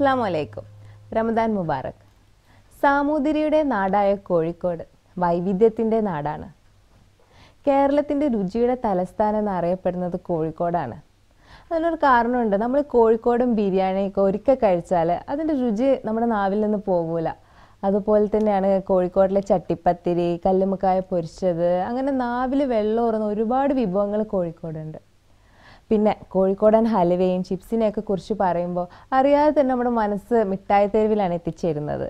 അസ്സാം വലൈക്കും റമദാൻ മുബാറക്. സാമൂതിരിയുടെ നാടായ കോഴിക്കോട് വൈവിധ്യത്തിന്റെ നാടാണ്. കേരളത്തിന്റെ രുചിയുടെ തലസ്ഥാനം എന്നറിയപ്പെടുന്നത് കോഴിക്കോടാണ്. അതിനൊരു കാരണമുണ്ട്. നമ്മൾ കോഴിക്കോടും ബിരിയാണിയൊക്കെ ഒരിക്കൽ കഴിച്ചാൽ അതിന്റെ രുചി നമ്മുടെ നാവിൽ നിന്ന് പോകൂല. അതുപോലെ തന്നെയാണ് കോഴിക്കോട്ടിലെ ചട്ടിപ്പത്തിരി കല്ലുമുക്കായ പൊരിച്ചത് അങ്ങനെ നാവിൽ വെള്ളം ഉറന്ന ഒരുപാട് വിഭവങ്ങൾ കോഴിക്കോടുണ്ട്. പിന്നെ കോഴിക്കോടൻ ഹലുവയും ചിപ്സിനെയൊക്കെ കുറിച്ച് പറയുമ്പോൾ അറിയാതെ തന്നെ നമ്മുടെ മനസ്സ് മിഠായി തെരുവിലാണ് എത്തിച്ചേരുന്നത്.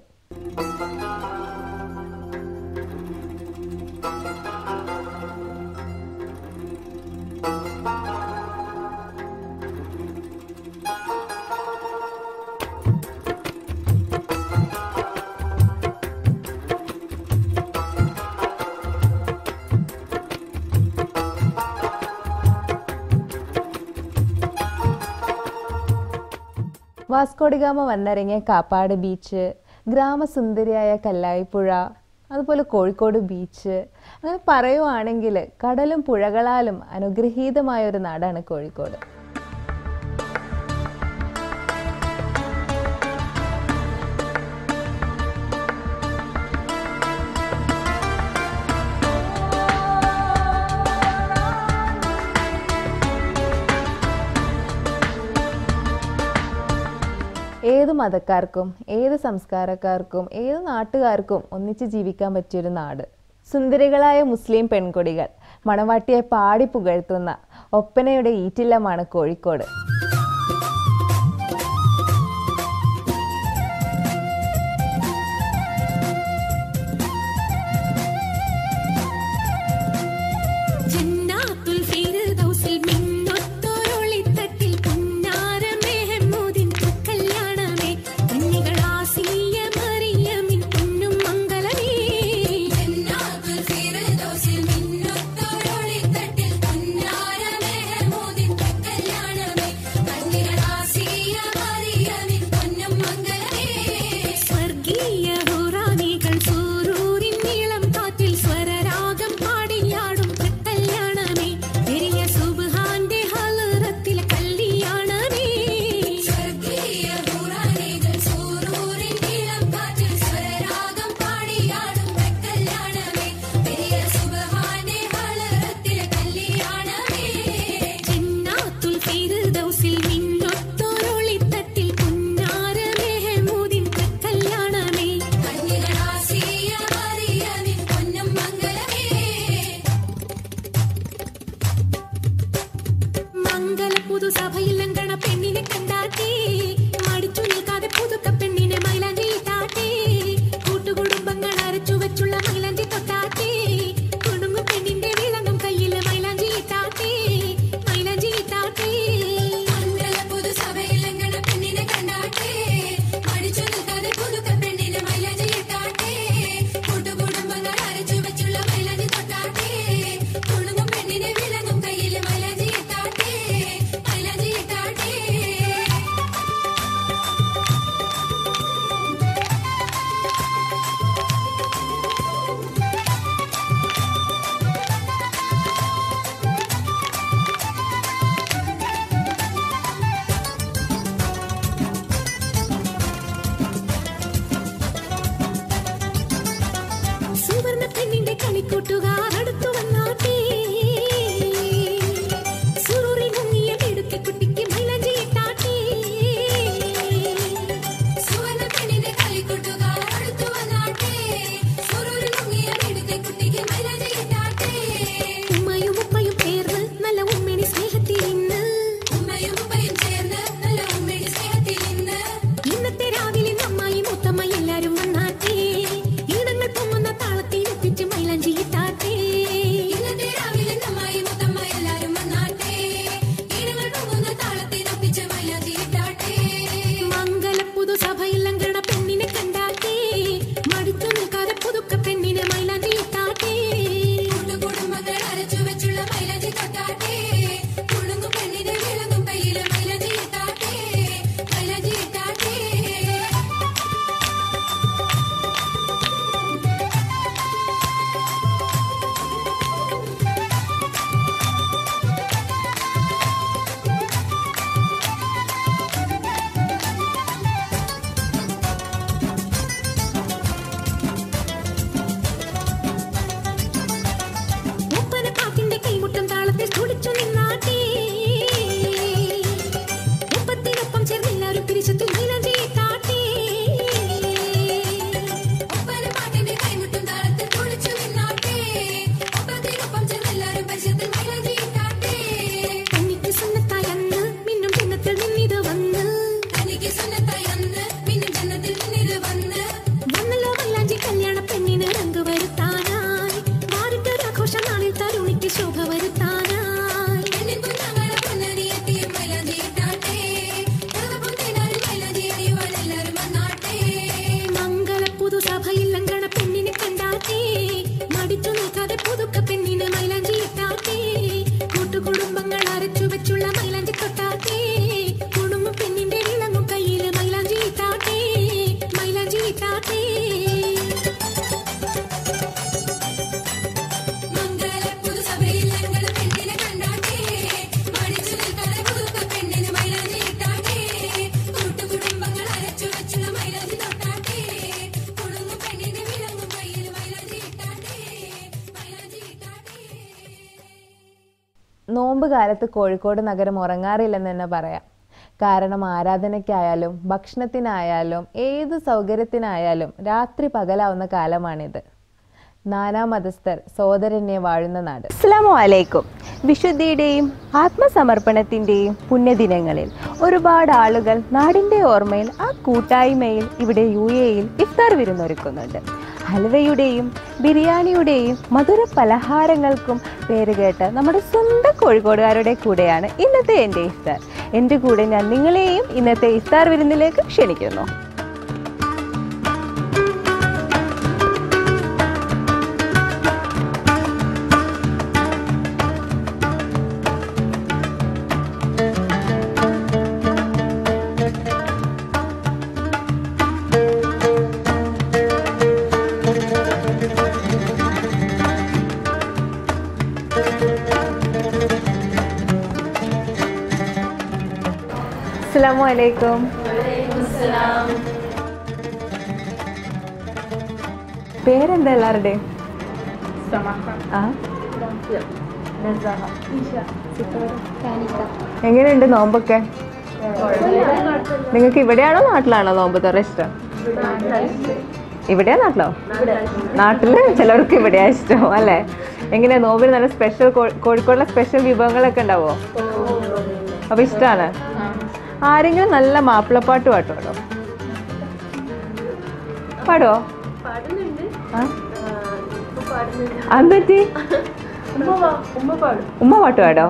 വാസ്കോഡിഗാമ വന്നിറങ്ങിയ കാപ്പാട് ബീച്ച് ഗ്രാമസുന്ദരിയായ കല്ലായിപ്പുഴ അതുപോലെ കോഴിക്കോട് ബീച്ച്. അങ്ങനെ പറയുവാണെങ്കിൽ കടലും പുഴകളാലും അനുഗ്രഹീതമായ ഒരു നാടാണ് കോഴിക്കോട്. മതക്കാർക്കും ഏത് സംസ്കാരക്കാർക്കും ഏത് നാട്ടുകാർക്കും ഒന്നിച്ച് ജീവിക്കാൻ പറ്റിയൊരു നാട്. സുന്ദരികളായ മുസ്ലിം പെൺകൊടികൾ മണവാട്ടിയെ പാടി പുകഴ്ത്തുന്ന ഒപ്പനയുടെ ഈറ്റില്ലമാണ് കോഴിക്കോട്. பொது சபையில் നോമ്പ് കാലത്ത് കോഴിക്കോട് നഗരം ഉറങ്ങാറില്ലെന്ന് തന്നെ പറയാം. കാരണം ആരാധനയ്ക്കായാലും ഭക്ഷണത്തിനായാലും ഏത് സൗകര്യത്തിനായാലും രാത്രി പകലാവുന്ന കാലമാണിത്. നാനാ മതസ്ഥർ സോദരനെ വാഴുന്ന നാട്. അസ്സലാമു അലൈക്കും. വിശുദ്ധിയുടെയും ആത്മസമർപ്പണത്തിന്റെയും പുണ്യദിനങ്ങളിൽ ഒരുപാട് ആളുകൾ നാടിന്റെ ഓർമ്മയിൽ ആ കൂട്ടായ്മയിൽ ഇവിടെ യു എയിൽ ഇഫ്താർ വിരുന്നൊരുക്കുന്നുണ്ട്. ഹൽവയുടെയും ബിരിയാണിയുടെയും മധുര പലഹാരങ്ങൾക്കും പേരുകേട്ട നമ്മുടെ സ്വന്തം കോഴിക്കോടുകാരുടെ കൂടെയാണ് ഇന്നത്തെ എന്റെ ഇഫ്താർ. എന്റെ കൂടെ ഞാൻ നിങ്ങളെയും ഇന്നത്തെ ഇഫ്താർ വിരുന്നിലേക്ക് ക്ഷണിക്കുന്നു. അസ്സലാമു അലൈക്കും പേരെന്താ എല്ലാവരുടെയും? ആ? എങ്ങനെയുണ്ട് നോമ്പൊക്കെ? നിങ്ങൾക്ക് ഇവിടെയാണോ നാട്ടിലാണോ നോമ്പ് തുറ ഇഷ്ടം? ഇവിടെയാ നാട്ടിലോ? നാട്ടിൽ ചിലവർക്ക് ഇവിടെയാ ഇഷ്ടം അല്ലേ? എങ്ങനെയാ നോമ്പിന് നല്ല സ്പെഷ്യൽ കോഴിക്കോടുള്ള സ്പെഷ്യൽ വിഭവങ്ങളൊക്കെ ഉണ്ടാവോ? അപ്പൊ ഇഷ്ടമാണ് ആരെങ്കിലും നല്ല മാപ്പിളപ്പാട്ട് പാട്ടോ പാടോ പാടോ ആ? അതെന്തുപറ്റി ഉമ്മ പാട്ട് പാടോ?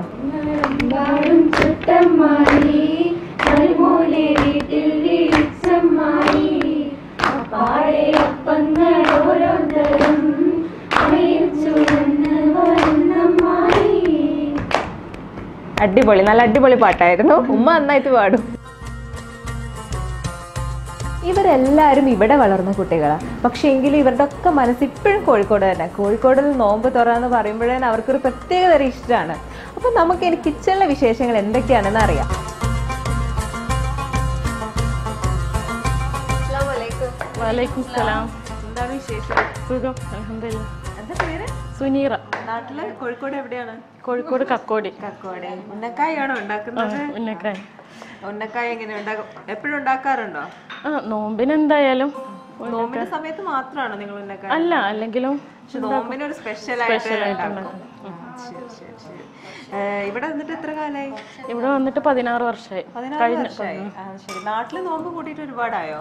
അടിപൊളി നല്ല അടിപൊളി പാട്ടായിരുന്നു. ഉമ്മ നന്നായിട്ട് പാടും. ഇവരെല്ലാവരും ഇവിടെ വളർന്ന കുട്ടികളാണ് പക്ഷേ എങ്കിലും ഇവരുടെ ഒക്കെ മനസ്സ് ഇപ്പോഴും കോഴിക്കോട് തന്നെ. കോഴിക്കോടിൽ നോമ്പ് തുറന്ന് പറയുമ്പോഴേ അവർക്കൊരു പ്രത്യേക തരം ഇഷ്ടമാണ്. അപ്പൊ നമുക്ക് ഇനി കിച്ചണിലെ വിശേഷങ്ങൾ എന്തൊക്കെയാണെന്ന് അറിയാം. വലൈക്കും സലാം. എന്താണ് വിശേഷം? സുഖം അലഹമില്ല സുനീറ. നാട്ടിൽ കോഴിക്കോട് എവിടെയാണ്? കോഴിക്കോട് കക്കോടി. കക്കോടി. ഉന്നക്കായാണോ ഉണ്ടാക്കുന്നത്? ഉന്നക്കായ. ഉന്നക്കായ എങ്ങനെ ഉണ്ടാക്കും? എപ്പോഴും ഉണ്ടാക്കാറുണ്ടോ? ആ നോമ്പിന് എന്തായാലും നോമ്പിന്റെ സമയത്ത് മാത്രമാണോ നിങ്ങൾ ഉന്നക്കായ? അല്ല അല്ലെങ്കിലും നോമ്പിന് ഒരു സ്പെഷ്യൽ ആയിട്ട് ഇവിടെ വന്നിട്ട് എത്ര കാലായി? ഇവിടെ വന്നിട്ട് പതിനാറ് വർഷമായി നാട്ടിൽ നോമ്പ് കൂട്ടിയിട്ട് ഒരുപാടായോ?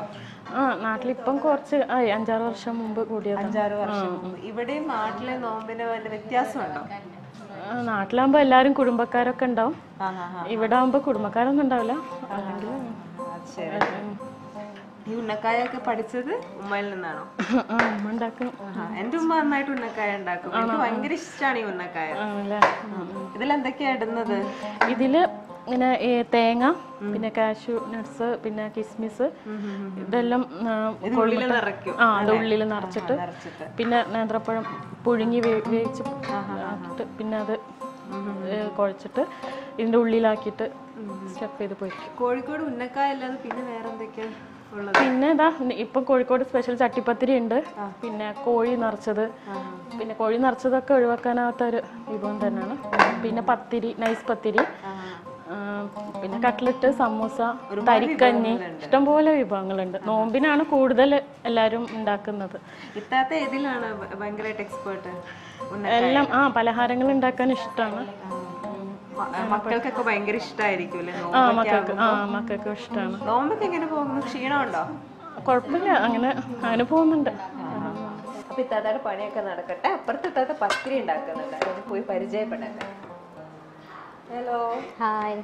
ആ നാട്ടിലിപ്പം കുറച്ച് ആയി അഞ്ചാറ് വർഷം മുമ്പ് കൂടിയത് അഞ്ചാറ് വർഷം ഇവിടെയും നാട്ടിലെ നോമ്പിന് വല്ല വ്യത്യാസമുണ്ടോ? ആ, എല്ലാരും കുടുംബക്കാരൊക്കെ ഉണ്ടാവും. ഇവിടെ ആകുമ്പോ കുടുംബക്കാരൊന്നും ഉണ്ടാവില്ല. അല്ലെങ്കിൽ ഈ ഉന്നക്കായൊക്കെ പഠിച്ചത് ഉമ്മയിൽ നിന്നാണോ? എന്റെ ഉമ്മ നന്നായിട്ട് ഉന്നക്കായ ഉണ്ടാക്കും. എനിക്ക് ഭയങ്കര ഇഷ്ടമാണ് ഈ ഉന്നക്കായ. ഇതിലെന്തൊക്കെയാ ഇടുന്നത്? ഇതിൽ ഇങ്ങനെ ഈ തേങ്ങ പിന്നെ കാഷ്യൂ നട്ട്സ് പിന്നെ കിസ്മിസ് ഇതെല്ലാം ആ, അത് ഉള്ളിൽ നിറച്ചിട്ട് പിന്നെ നേന്ത്രപ്പഴം പുഴുങ്ങി വേവിച്ച് പിന്നെ അത് കുഴച്ചിട്ട് ഇതിന്റെ ഉള്ളിലാക്കിയിട്ട് സ്റ്റെപ്പ് ചെയ്ത് പോയി കോഴിക്കോട് ഉന്നക്കായ അല്ലാതെ പിന്നെ വേറെ എന്തൊക്കെയാ പിന്നെ ഇതാ ഇപ്പൊ കോഴിക്കോട് സ്പെഷ്യൽ ചട്ടിപ്പത്തിരി ഉണ്ട്. പിന്നെ കോഴി നിറച്ചത്. പിന്നെ കോഴി നിറച്ചതൊക്കെ ഒഴിവാക്കാനാവാത്ത ഒരു വിഭവം തന്നെയാണ്. പിന്നെ പത്തിരി നൈസ് പത്തിരി. പിന്നെ കട്ട്ലറ്റ് സമൂസ തരിക്കഞ്ഞി ഇഷ്ടംപോലെ വിഭവങ്ങളുണ്ട്. നോമ്പിനാണ് കൂടുതൽ എല്ലാവരും ഉണ്ടാക്കുന്നത്. ഇത്താത്ത ഏതിലാണ് ഭയങ്കരമായിട്ട് എക്സ്പേർട്ട് എല്ലാം ആ പലഹാരങ്ങൾ ഉണ്ടാക്കാൻ ഇഷ്ടമാണ് മക്കൾക്കൊക്കെ ഭയങ്കര ഇഷ്ടമായിരിക്കും ആ മക്കൾക്ക് ആ മക്കൾക്ക് ഇഷ്ടമാണ് നോമ്പൊക്കെ എങ്ങനെ പോകുന്നു? ക്ഷീണമുണ്ടോ? കുഴപ്പമില്ല അങ്ങനെ അങ്ങനെ പോകുന്നുണ്ട്. അപ്പൊ ഇത്താത്തയുടെ പണിയൊക്കെ നടക്കട്ടെ. അപ്പുറത്ത് ഇത്താത്ത പത്തിരി ഉണ്ടാക്കുന്നുണ്ട്. പോയി പരിചയപ്പെടട്ടെ. ഹലോ ഹായ്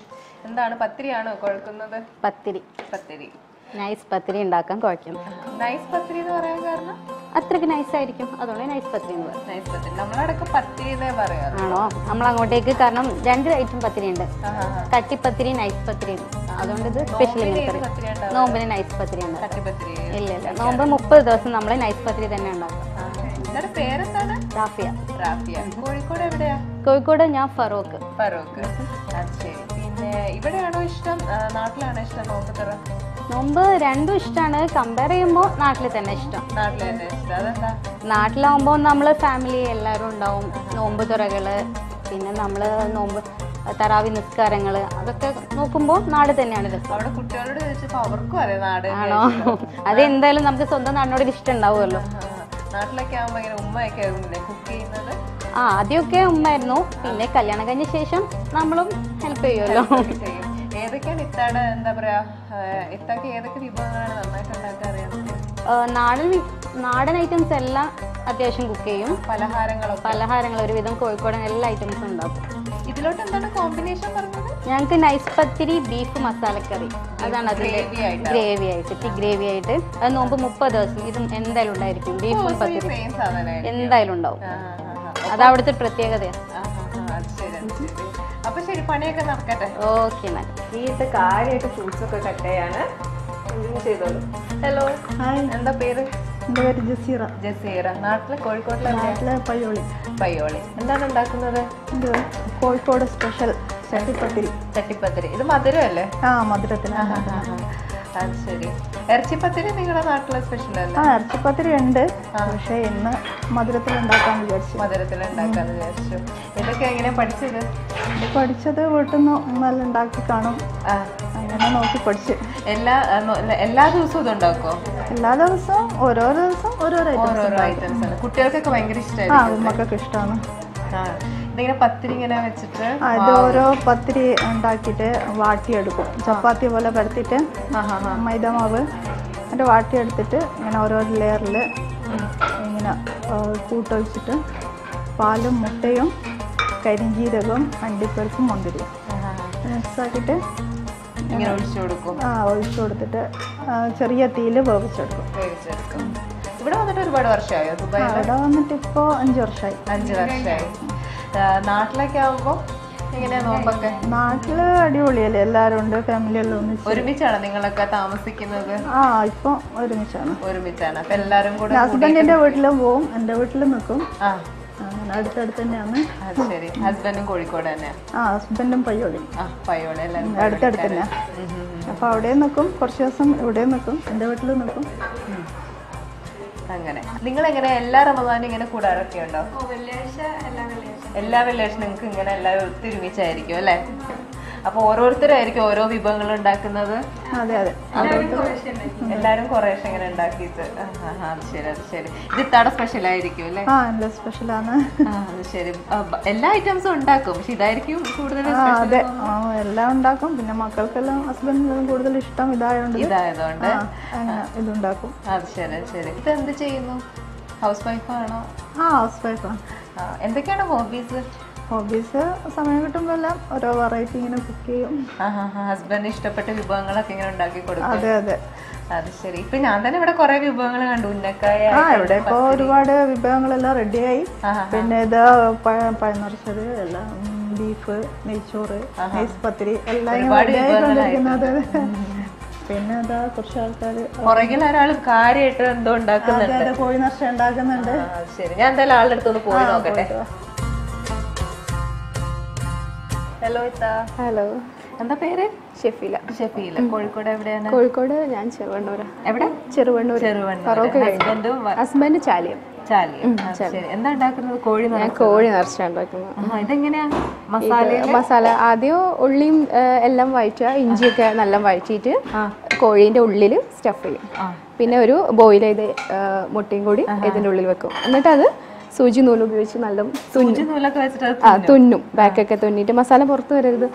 എന്താണ് പത്തിരിയാണോ കുഴക്കുന്നത്? പത്തിരി. പത്തിരി. നൈസ് പത്തിരി ഉണ്ടാക്കാൻ കുഴക്കും. നൈസ് പത്തിരി എന്ന് പറയാൻ കാരണം? അത്രയ്ക്ക് നൈസ് ആയിരിക്കും. അതുകൊണ്ട് നൈസ് പത്തിരി എന്ന് പറയും. നൈസ് പത്തിരി. നമ്മളടക്കം പത്തിരി എന്നേ പറയാറ് ആണോ? നമ്മൾ അങ്ങോട്ടേക്ക് കാരണം രണ്ട് ഐറ്റം പത്തിരി ഉണ്ട്. കട്ടിപ്പത്തിരി നൈസ് പത്തിരി അതുകൊണ്ട് ഇത് സ്പെഷ്യൽ നോമ്പിന് നൈസ് പത്തിരി ഉണ്ട്. ഇല്ല ഇല്ല. നോമ്പ് മുപ്പത് ദിവസം നമ്മൾ നൈസ് പത്തിരി തന്നെ ഉണ്ടാക്കും. പേരെന്താണ്? റാഫിയ. റാഫിയ. കോഴിക്കോട് എവിടെയാ? കോഴിക്കോട് ഞാൻ ഫറോക്ക്. ഫറോക്ക്. ശരി. പിന്നെ ഇവിടെയാണോ ഇഷ്ടം? നാട്ടിലാണോ ഇഷ്ടം നോക്കത്തറ തുറ നോമ്പ് രണ്ടും ഇഷ്ടമാണ് കമ്പയർ ചെയ്യുമ്പോൾ നാട്ടിൽ തന്നെ ഇഷ്ടം. നാട്ടിലെ തന്നെ ഇഷ്ടം. അതെന്താ? നാട്ടിലാവുമ്പോൾ നമ്മൾ ഫാമിലി എല്ലാവരും ഉണ്ടാവും. നോമ്പ് തുറകൾ പിന്നെ നമ്മൾ നോമ്പ് തറാവി നിസ്കാരങ്ങൾ അതൊക്കെ നോക്കുമ്പോൾ നാട് തന്നെയാണ് രസം. അവിടെ കുട്ടികളോട് ചോദിച്ചപ്പോൾ അവർക്കും അറിയാം നാട് ആണോ? അത് എന്തായാലും നമുക്ക് സ്വന്തം നാടിനോട് ഇഷ്ടം ഉണ്ടാവുമല്ലോ. നാട്ടിലൊക്കെ ആവുമ്പോ ഇങ്ങനെ ഉമ്മയൊക്കെ ആയിരുന്നില്ലേ കുക്ക് ചെയ്യുന്നത്? ആ ആദ്യമൊക്കെ ഉമ്മായിരുന്നു. പിന്നെ കല്യാണം കഴിഞ്ഞ ശേഷം നമ്മളും ഹെൽപ്പ് ചെയ്യുമല്ലോ ചെയ്യും. ഏതൊക്കെയാണ് ഇത്താടെ എന്താ പറയാ ആ, ഇത്താക്ക് ഏതൊക്കെ വിഭവങ്ങളാണ് നന്നായിട്ട് ഉണ്ടാക്കാൻ അറിയാവുന്നത് നാടൻ നാടൻ ഐറ്റംസ് എല്ലാം അത്യാവശ്യം കുക്ക് ചെയ്യും. പലഹാരങ്ങൾ പലഹാരങ്ങൾ ഒരുവിധം കോഴിക്കോടൻ എല്ലാ ഐറ്റംസും ഉണ്ടാക്കും. ഇതിലോട്ട് എന്താണ് കോമ്പിനേഷൻ പറഞ്ഞത്? ഞങ്ങൾക്ക് നൈസ് പത്തിരി ബീഫ് മസാലക്കറി. അതാണ് അത് ഗ്രേവി ആയിട്ടാ? ഗ്രേവി ആയിട്ട് ഇത്തിരി ഗ്രേവി ആയിട്ട്. അത് നോമ്പ് മുപ്പത് ദിവസം. ഇത് എന്തായാലും ഉണ്ടായിരിക്കും. ബീഫ് പത്തിരി എന്തായാലും ഉണ്ടാവും. അത് അവിടുത്തെ പ്രത്യേകതയാണ് അപ്പൊ ശരി പണിയൊക്കെ നടക്കട്ടെ. ഓക്കെ മാം ഈ കാര്യമായിട്ട് ഫ്രൂട്ട്സ് ഒക്കെ കട്ട് ചെയ്യാണ് ചെയ്തോളൂ. ഹലോ എന്താ പേര്? എന്റെ പേര് ജസീറ. ജസീറ. നാട്ടിലെ കോഴിക്കോട്ടിലെ നാട്ടിലെ പയ്യോളി. പയ്യോളി. എന്താണ് ഉണ്ടാക്കുന്നത്? ഇത് കോഴിക്കോട് സ്പെഷ്യൽ ചട്ടിപ്പത്തിരി. ചട്ടിപ്പത്തിരി. ഇത് മധുരമല്ലേ? ആ മധുരത്തിന് അത് ശരി. ഇറച്ചിപ്പത്തിരി നിങ്ങളുടെ നാട്ടിലെ സ്പെഷ്യൽ അല്ല? ആ ഇറച്ചിപ്പത്തിരി ഉണ്ട്. പക്ഷേ ഇന്ന് മധുരത്തിൽ ഉണ്ടാക്കാൻ വിചാരിച്ചു. മധുരത്തിൽ ഉണ്ടാക്കാൻ വിചാരിച്ചു. ഇതൊക്കെ എങ്ങനെ പഠിച്ചത്? പഠിച്ചത് വീട്ടിൽ നിന്ന് നല്ല ഉണ്ടാക്കി കാണും. അങ്ങനെ നോക്കി പഠിച്ചു. എല്ലാ എല്ലാ ദിവസവും ഇത് ഉണ്ടാക്കുമോ എല്ലാ ദിവസവും ഓരോരോ ദിവസം ഓരോരോ ഐറ്റംസ് ഓരോരോ ഐറ്റംസ് കുട്ടികൾക്കൊക്കെ ഭയങ്കര ഇഷ്ടമാണ് ഉമ്മക്കൊക്കെ ഇഷ്ടമാണ്. ആ. ഇതിങ്ങനെ പത്തിരി ഇങ്ങനെ വെച്ചിട്ട് ഇത് ഓരോ പത്തിരി ഉണ്ടാക്കിയിട്ട് വാട്ടിയെടുക്കും. ചപ്പാത്തി പോലെ പരത്തിയിട്ട് മൈദമാവ് എന്നിട്ട് വാട്ടിയെടുത്തിട്ട് ഇങ്ങനെ ഓരോ ലെയറിൽ ഇങ്ങനെ കൂട്ടൊഴിച്ചിട്ട് പാലും മുട്ടയും കരിഞ്ചീരകവും അണ്ടിപ്പരിപ്പും മുന്തിരിയും. മിക്സാക്കിയിട്ട് ഇങ്ങനെ ഒഴിച്ചു കൊടുക്കും. ആ ഒഴിച്ചു കൊടുത്തിട്ട് ചെറിയ തീയിൽ വേവിച്ചെടുക്കും. വേവിച്ചെടുക്കും. ഇവിടെ വന്നിട്ട് ഒരുപാട് വർഷമായോ ഇവിടെ വന്നിട്ട് ഇപ്പോൾ അഞ്ച് വർഷമായി അഞ്ച് വർഷമായി നാട്ടിലൊക്കെ ആവുമ്പോ നാട്ടിൽ അടിപൊളിയല്ലേ എല്ലാരും ഉണ്ട് ഫാമിലി എല്ലാം ഒന്നിച്ച്. ഒരുമിച്ചാണ് നിങ്ങളൊക്കെ താമസിക്കുന്നത്? ആ ഇപ്പൊ ഒരുമിച്ചാണ്. ഒരുമിച്ചാണ്. അപ്പൊ എല്ലാരും കൂടെ ഹസ്ബൻഡിന്റെ വീട്ടിലും പോവും എന്റെ വീട്ടിലും നിൽക്കും ആ. അങ്ങനെ അടുത്തടുത്ത് തന്നെയാണ്. ശരി. ഹസ്ബൻഡും കോഴിക്കോട് തന്നെ. ആ ഹസ്ബൻഡും പയ്യോളി. ആ പയ്യോളെ അടുത്തടുത്ത് തന്നെ അപ്പോൾ അവിടെ നിൽക്കും കുറച്ച് ദിവസം ഇവിടെ നിൽക്കും എന്റെ വീട്ടിൽ നിൽക്കും അങ്ങനെ. നിങ്ങൾ എങ്ങനെ എല്ലാ റമദാനും ഇങ്ങനെ കൂടാറൊക്കെ ഉണ്ടോ? വെള്ളിയാഴ്ച എല്ലാ വെള്ളിയാഴ്ച. നിങ്ങൾക്ക് ഇങ്ങനെ എല്ലാവരും ഒത്തൊരുമിച്ചായിരിക്കും അല്ലേ? അപ്പൊ ഓരോരുത്തരായിരിക്കും ഓരോ വിഭവങ്ങൾ ഉണ്ടാക്കുന്നത്. അതെ അതെ. എല്ലാരും കുറേശ്ശെ ഇങ്ങനെ ഉണ്ടാക്കിയിട്ട്. അത് ശരി അത് ശരി. ഇത് ഇത്താടെ സ്പെഷ്യൽ ആയിരിക്കും അല്ലേ? ആ ആണ്. സ്പെഷ്യലാണ് ആ അത് ശരി. എല്ലാ ഐറ്റംസും ഉണ്ടാക്കും പക്ഷെ ഇതായിരിക്കും കൂടുതൽ അതെ. എല്ലാം ഉണ്ടാക്കും. പിന്നെ മക്കൾക്കെല്ലാം ഹസ്ബൻഡിനെല്ലാം കൂടുതൽ ഇഷ്ടം ഇതായതുകൊണ്ട്. ഇതായതുകൊണ്ട് ഇതുണ്ടാക്കും. അത് ശരി ശരി. ഇത് എന്ത് ചെയ്യുന്നു? ഹൗസ് വൈഫാണോ ആ ഹൗസ് വൈഫാണ് എന്തൊക്കെയാണ് ഹോബീസ് ഹോബീസ് സമയം കിട്ടുമ്പോൾ എല്ലാം ഓരോ വെറൈറ്റി ഇങ്ങനെ കുക്ക് ചെയ്യും. ഹസ്ബൻഡ് ഇഷ്ടപ്പെട്ട വിഭവങ്ങളൊക്കെ ഇങ്ങനെ ഉണ്ടാക്കി കൊടുക്കും. അതെ അതെ. അത് ശരി. ഇപ്പൊ ഞാൻ തന്നെ ഇവിടെ കുറെ വിഭവങ്ങൾ കണ്ടു. ഉന്നക്കായ ആ ഇവിടെ ഇപ്പൊ ഒരുപാട് വിഭവങ്ങളെല്ലാം റെഡിയായി പിന്നെ ഇത് പഴം പഴം എല്ലാം ബീഫ് നെയ്ച്ചോറ് നെയ്സ് പത്തിരി എല്ലാം ഒരുപാട് റെഡിയായിക്കൊണ്ടിരിക്കുന്നത് പിന്നെ അതാ കുറച്ച് ആൾക്കാർ പുറകിൽ ഒരാൾ കാര്യമായിട്ട് എന്തോ ഉണ്ടാക്കുന്നുണ്ട് കോഴി നഷ്ടം ഉണ്ടാക്കുന്നുണ്ട്. ശരി. ഞാൻ എന്തായാലും ആളുടെ അടുത്തൊന്ന് പോയി നോക്കട്ടെ. ഹലോ ഇത്ത. ഹലോ എന്താ പേര്? ഷെഫീല. ഷെഫീല. കോഴിക്കോട് എവിടെയാണ്? കോഴിക്കോട് ഞാൻ എവിടെ? ചെറുവണ്ണൂർ ചെറുവണ്ണൂർ ഹസ്ബൻഡും ചാലിയം. എന്താ ഉണ്ടാക്കുന്നത്? കോഴി കോഴി ഇതെങ്ങനെയാ? മസാല മസാല. ആദ്യം ഉള്ളിയും എല്ലാം വഴറ്റുക. ഇഞ്ചിയൊക്കെ നല്ല വഴറ്റിയിട്ട് കോഴീന്റെ ഉള്ളിൽ സ്റ്റഫ് ചെയ്യും. പിന്നെ ഒരു ബോയിൽ ചെയ്ത് മുട്ടയും കൂടി ഇതിന്റെ ഉള്ളിൽ വെക്കും. എന്നിട്ട് അത് സൂചി നൂൽ ഉപയോഗിച്ച് നല്ല തുന്നി. ആ ബാക്കൊക്കെ തുന്നിയിട്ട് മസാല പുറത്ത് വരരുത്.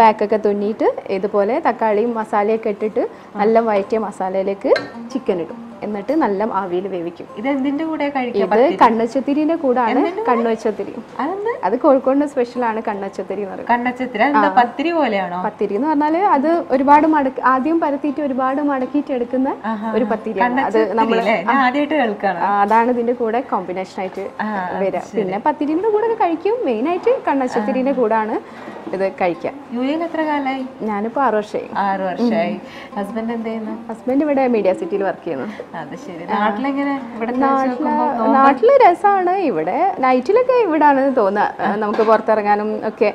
ബാക്കൊക്കെ തുന്നിയിട്ട് ഇതുപോലെ തക്കാളിയും മസാലയൊക്കെ ഇട്ടിട്ട് നല്ല വഴറ്റിയ മസാലയിലേക്ക് ചിക്കൻ ഇടും. എന്നിട്ട് നല്ല ആവിയിൽ വേവിക്കും. ഇത് എന്തിന്റെ കൂടെ കഴിക്കാം ഇത് കണ്ണച്ചത്തിരിന്റെ കൂടാണ് കണ്ണുവച്ചത്തിരി അത് കോഴിക്കോടിന്റെ സ്പെഷ്യൽ ആണ് കണ്ണച്ചത്തിരി എന്ന് പറയുന്നത് പത്തിരി പോലെയാണോ? പത്തിരി എന്ന് പറഞ്ഞാൽ അത് ഒരുപാട് മടക്കി ആദ്യം പരത്തിയിട്ട് ഒരുപാട് മടക്കിയിട്ട് എടുക്കുന്ന ഒരു പത്തിരിയാണ്. അത് നമ്മൾ അതാണ് ഇതിന്റെ കൂടെ കോമ്പിനേഷൻ ആയിട്ട് വരിക പിന്നെ പത്തിരിന്റെ കൂടെ കഴിക്കും. മെയിൻ ആയിട്ട് കണ്ണച്ചത്തിരിന്റെ കൂടാണ്. ഇത് കഴിക്കാം. യു എയിൽ എത്ര കാലായി? ഞാനിപ്പോ ആറ് വർഷമായി ആറ് വർഷമായി ഹസ്ബൻഡ് എന്ത് ചെയ്യുന്നു? ഹസ്ബൻഡ് ഇവിടെ മീഡിയ സിറ്റിയിൽ വർക്ക് ചെയ്യുന്നു. അത് ശരി. നാട്ടിലെങ്ങനെ ഇവിടെ രസമാണ് ഇവിടെ നൈറ്റിലൊക്കെ ഇവിടാണ് തോന്നുക നമുക്ക് പുറത്തിറങ്ങാനും ഒക്കെ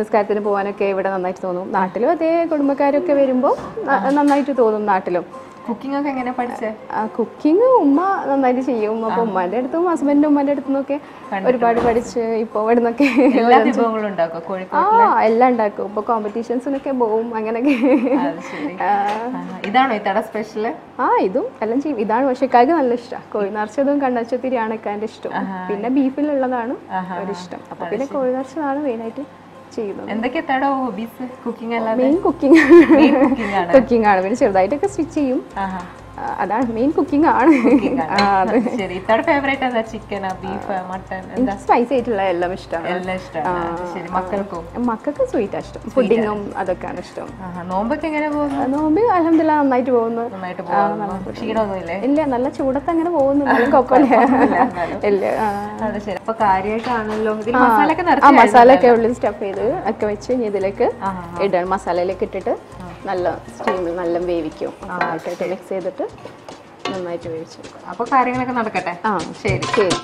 നിസ്കാരത്തിന് പോകാനൊക്കെ ഇവിടെ നന്നായിട്ട് തോന്നും. നാട്ടിലും അതേ കുടുംബക്കാരൊക്കെ വരുമ്പോൾ നന്നായിട്ട് തോന്നും നാട്ടിലും. കുക്കിംഗ് ഒക്കെ എങ്ങനെ പഠിച്ചേ കുക്കിംഗ് ഉമ്മ നന്നായിട്ട് ചെയ്യും. അപ്പൊ ഉമ്മാന്റെ അടുത്തും ഹസ്ബൻഡിന്റെ ഉമ്മാന്റെ അടുത്തുനിന്നൊക്കെ ഒരുപാട് പഠിച്ച് ഇപ്പൊ ഇവിടുന്നൊക്കെ ആ എല്ലാം ഉണ്ടാക്കും. ഇപ്പൊ കോമ്പറ്റീഷൻസിനൊക്കെ പോവും അങ്ങനെയൊക്കെ. ഇതാണോ ഇത്തട സ്പെഷ്യൽ ആ ഇതും എല്ലാം ചെയ്യും. ഇതാണ് പക്ഷെ ഇക്കാക്ക് നല്ല ഇഷ്ടമാണ് കോഴി നിറച്ചതും കണ്ണച്ചത്തിരിയാണ് ഇക്കാന്റെ ഇഷ്ടം. പിന്നെ ബീഫിലുള്ളതാണ് ഒരു ഇഷ്ടം അപ്പൊ പിന്നെ കോഴി നിറച്ചതാണ് മെയിനായിട്ട് ചെയ്യുന്നത്. എന്തൊക്കെ ഹോബീസ് കുക്കിംഗ് അല്ലാതെ? മെയിൻ കുക്കിംഗ് ആണ്. കുക്കിംഗ് ആണ്. പിന്നെ ചെറുതായിട്ടൊക്കെ സ്റ്റിച്ച് ചെയ്യും. അതാണ് മെയിൻ കുക്കിംഗ് ആണ്. ഫേവറേറ്റ് എന്താ ചിക്കനാ ബീഫ് മട്ടൺ സ്പൈസി ആയിട്ടുള്ള എല്ലാം ഇഷ്ടമാണ്. മക്കൾക്കും? മക്കൾക്ക് സ്വീറ്റ് ഇഷ്ടം. പുഡിങ്ങും അതൊക്കെയാണ് ഇഷ്ടം. നോമ്പൊക്കെ എങ്ങനെ പോകുന്നു? നോമ്പ് അലഹമില്ല നന്നായിട്ട് പോകുന്നു. ഇല്ല നല്ല ചൂടത്ത് അങ്ങനെ പോകുന്നു. മസാല ഒക്കെ ഉള്ളിൽ സ്റ്റഫ് ചെയ്ത് ഒക്കെ വെച്ച് ഇതിലേക്ക് ഇടണം. മസാലയിലേക്ക് ഇട്ടിട്ട് നല്ല സ്റ്റീമിൽ നല്ല വേവിക്കും. മിക്സ് ചെയ്തിട്ട് നന്നായിട്ട് വേവിച്ചു അപ്പോൾ കാര്യങ്ങളൊക്കെ നടക്കട്ടെ? ആ ശരി. ശരി.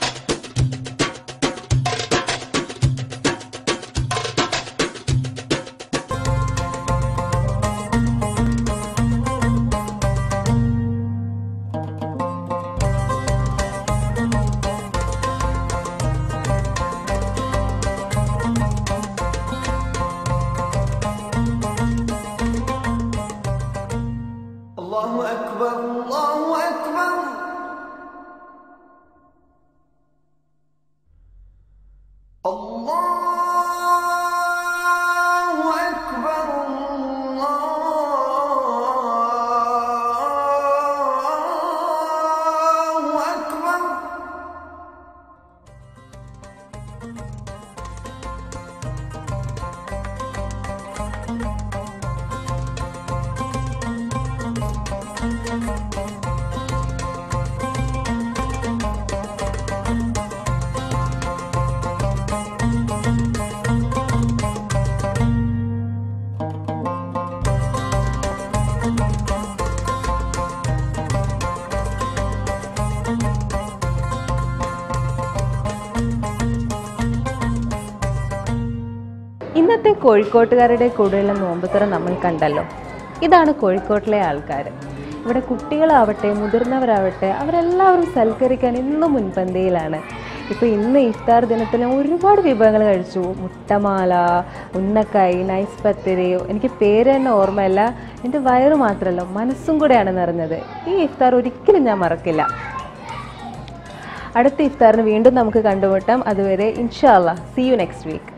കോഴിക്കോട്ടുകാരുടെ കൂടെയുള്ള നോമ്പുതുറ നമ്മൾ കണ്ടല്ലോ. ഇതാണ് കോഴിക്കോട്ടിലെ ആൾക്കാർ ഇവിടെ കുട്ടികളാവട്ടെ മുതിർന്നവരാവട്ടെ അവരെല്ലാവരും സൽക്കരിക്കാൻ ഇന്നും മുൻപന്തിയിലാണ്. ഇപ്പോൾ ഇന്ന് ഇഫ്താർ ദിനത്തിൽ ഒരുപാട് വിഭവങ്ങൾ കഴിച്ചു. മുട്ടമാല ഉന്നക്കായി നൈസ് പത്തിരി എനിക്ക് പേര് തന്നെ ഓർമ്മയല്ല. എന്റെ വയറ് മാത്രമല്ല മനസ്സും കൂടെയാണ് നിറഞ്ഞത്. ഈ ഇഫ്താർ ഒരിക്കലും ഞാൻ മറക്കില്ല. അടുത്ത ഇഫ്താറിന് വീണ്ടും നമുക്ക് കണ്ടുമുട്ടാം. അതുവരെ ഇൻഷാല്ല സി യു നെക്സ്റ്റ് വീക്ക്